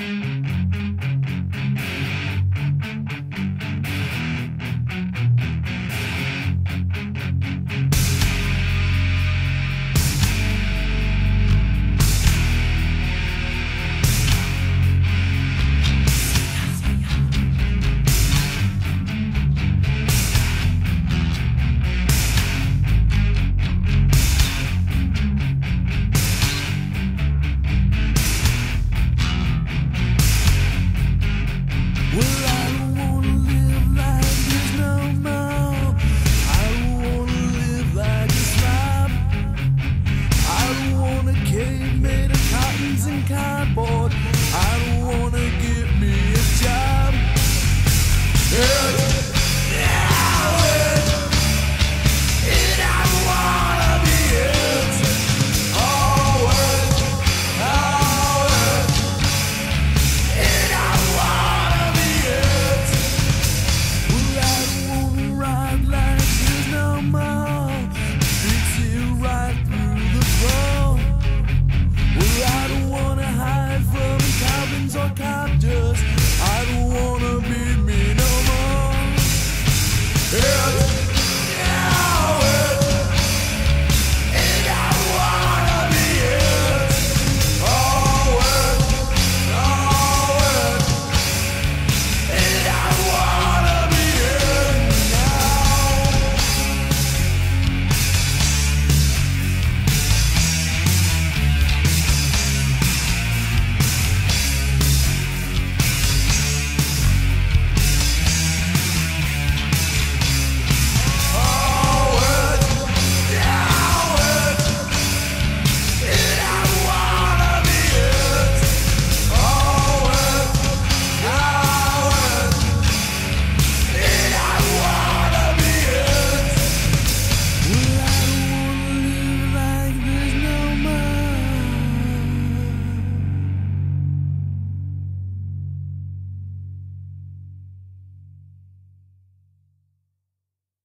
Bye. bored. I don't wanna give me a job. Yeah.